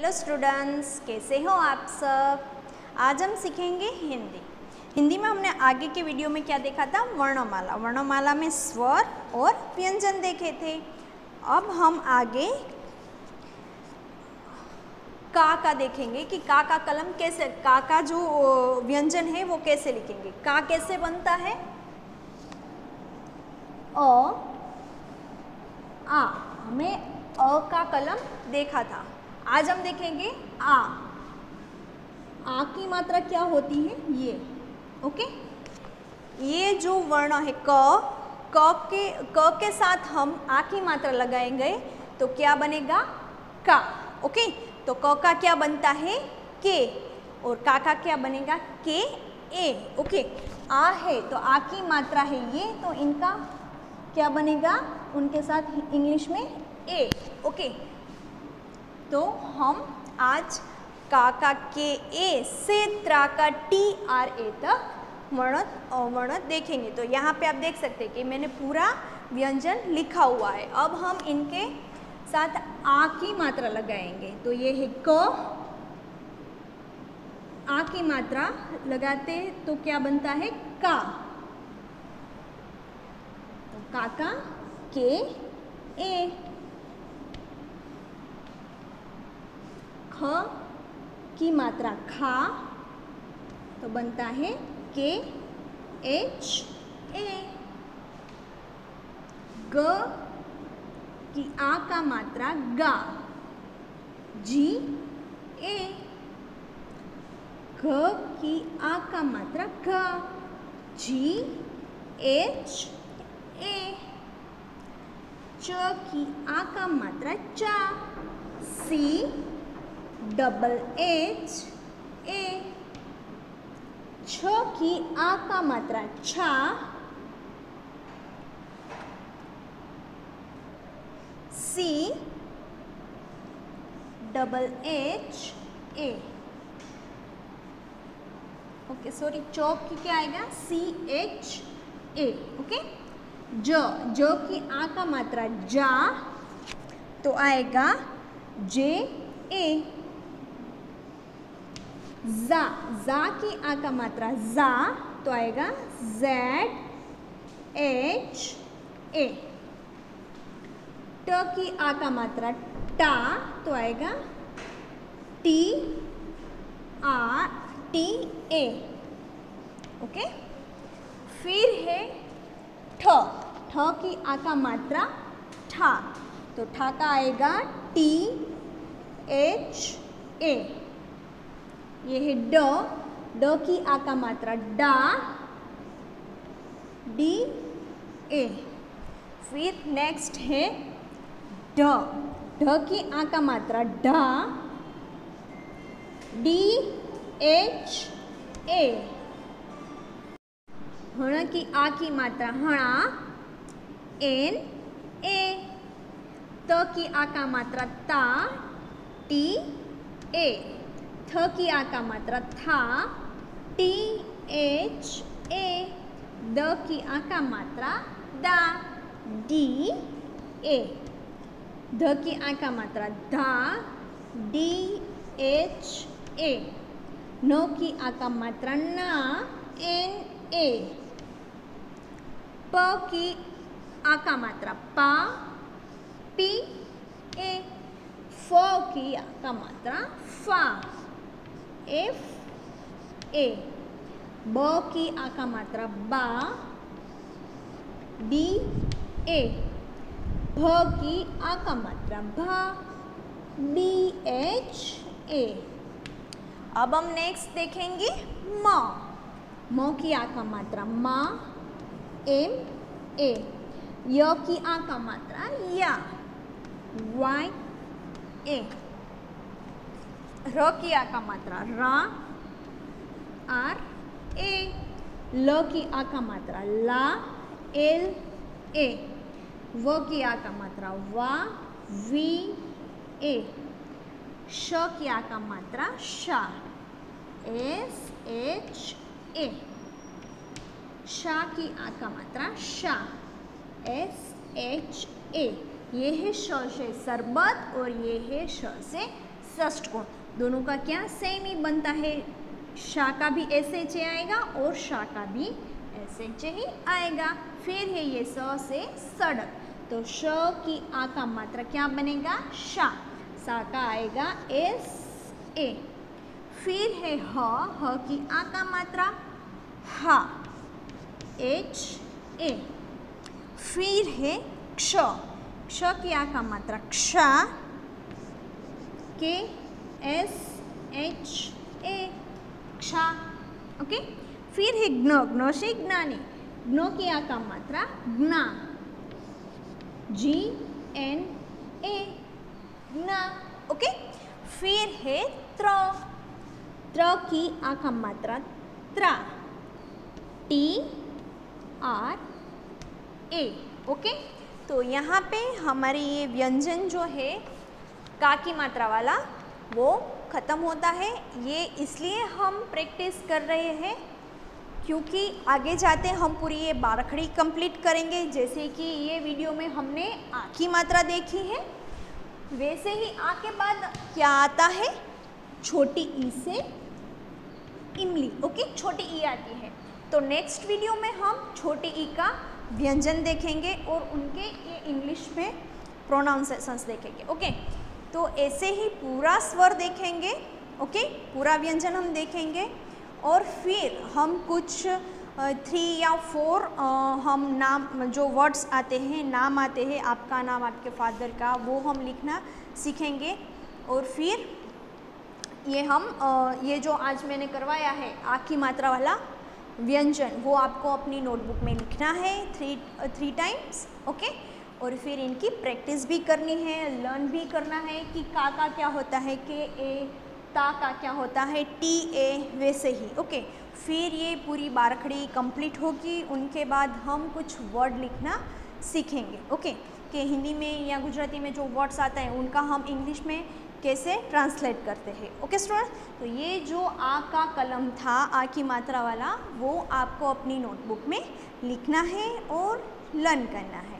Hello students कैसे हो आप सब? आज हम सीखेंगे हिंदी। हिंदी में हमने आगे के वीडियो में क्या देखा था? वर्णमाला। वर्णमाला में स्वर और व्यंजन देखे थे। अब हम आगे का का देखेंगे कि का का कलम कैसे, का का जो व्यंजन है वो कैसे लिखेंगे। का कैसे बनता है? अ, आ, हमें अ का कलम देखा था। आज हम देखेंगे आ। आ की मात्रा क्या होती है? ये। ओके? ये जो वर्ण है क क के क के साथ हम आ की मात्रा लगाएँगे तो क्या बनेगा? का। ओके? तो क का क्या बनता है? के और का का क्या बनेगा? के ए ओके? आ है तो आ की मात्रा है ये तो इनका क्या बनेगा? उनके साथ इंग्लिश में ए ओके? तो हम आज का का के ए से त्रा का टी आर ए तक वर्णत अवर्णत देखेंगे। तो यहाँ पे आप देख सकते हैं कि मैंने पूरा व्यंजन लिखा हुआ है। अब हम इनके साथ आ की मात्रा लगाएँगे। तो ये है क। आ की मात्रा लगाते तो क्या बनता है? का। तो काका के ए। ख की मात्रा खा तो बनता है के एच ए ग की आ का मात्रा गा जी ए घ की आ का मात्रा गा जी एच ए च की आ का मात्रा चा सी डबल एच, ए की का मात्रा, छा, C, double H, A. Okay, sorry, चौक की क्या आएगा? C, H, A, okay? ज ज की आ का मात्रा, जा तो आएगा, जे, ए। जा जा की आ का मात्रा जा तो आएगा जेड एच ए ट की आ का मात्रा टा तो आएगा T or T A okay फिर है ठ ठ की आ का मात्रा ठा तो ठा का आएगा टी एच ए ये है ड ड की आ का मात्रा, डा, डी, ए। फिर नेक्स्ट है ढ ढ की आ का मात्रा ढा डी, एच, ए। हण की आ की मात्रा, हणा, एन, ए। त की आ का मात्रा, ता, टी, ए। थ की आ का मात्रा, था T H A the key आ का मात्रा, दा, डी, ए। ध की आ का मात्रा, धा डी एच ए नो की आ का मात्रा, ना एन ए प की आ का मात्रा, पा, पी, ए। फ की आ का मात्रा, फा। एफ़ ए ब की आ का मात्रा बा डी ए भ की आ का मात्रा भा डी एच ए अब हम नेक्स्ट देखेंगे म म की आ का मात्रा मा एम ए य की आ का मात्रा या वाई ए र की आ का मात्रा, रा, आर, ए। ल की आ का मात्रा, ला, एल, ए। व की आ का मात्रा, वा, वी, ए। श की आ का मात्रा, शा। S, H, A. शा की आ का मात्रा, शा। S, H, A. ये है श से सरबत और ये है श से षष्टकोण दोनों का क्या सेम ही बनता है? शा का भी एच ए आएगा और शा का भी एच ए ही आएगा। फिर है ये स से सड़क तो श की आ का मात्रा क्या बनेगा? शा। सा का आएगा एस, ए। फिर है ह। ह की आ का मात्रा? हा। H, A. फिर है क्ष। क्ष की आ का मात्राक्षा के एस एच ए क्षा ओके फिर है ज्ञ ज्ञ से ज्ञानी ज्ञ की आ का मात्रा? ज्ञा जी एन ए ज्ञा ओके फिर है त्र। त्र की आ का मात्रा? त्रा। टी आर ए ओके तो यहाँ पे हमारी ये व्यंजन जो है, का की मात्रा वाला वो ख़त्म होता है। ये इसलिए हम प्रैक्टिस कर रहे हैं क्योंकि आगे जाते हम पूरी ये बारखड़ी कंप्लीट करेंगे। जैसे कि ये वीडियो में हमने आ की मात्रा देखी है। वैसे ही आ के बाद क्या आता है? छोटी ई से इमली, ओके? छोटी ई आती है। तो नेक्स्ट वीडियो में हम छोटी ई का व्यंजन देखेंगे और उनके ये इंग्लिश में प्रोनाउंसेशंस देखेंगे, ओके? तो ऐसे ही पूरा स्वर देखेंगे, ओके? पूरा व्यंजन हम देखेंगे। और फिर हम कुछ थ्री या फोर हम नाम, जो वर्ड्स आते हैं, नाम आते हैं, आपका नाम, आपके फादर का, वो हम लिखना सीखेंगे। और फिर ये हम ये जो आज मैंने करवाया है, आ मात्रा वाला व्यंजन, वो आपको अपनी नोटबुक में लिखना है थ्री थ्री टाइम्स ओके? और फिर इनकी प्रैक्टिस भी करनी है, लर्न भी करना है कि का का क्या होता है, के, ए, ता का क्या होता है, टी, ए, वैसे ही, ओके। फिर ये पूरी बारखड़ी कंप्लीट होगी, उनके बाद हम कुछ वर्ड लिखना सीखेंगे, ओके। कि हिंदी में या गुजराती में जो वर्ड्स आते हैं, उनका हम इंग्लिश में कैसे ट्रांसलेट करते हैं, ओके स्टूडेंट? तो ये जो आ का कलम था, आ की मात्रा वाला, वो आपको अपनी नोटबुक में लिखना है और लर्न करना है।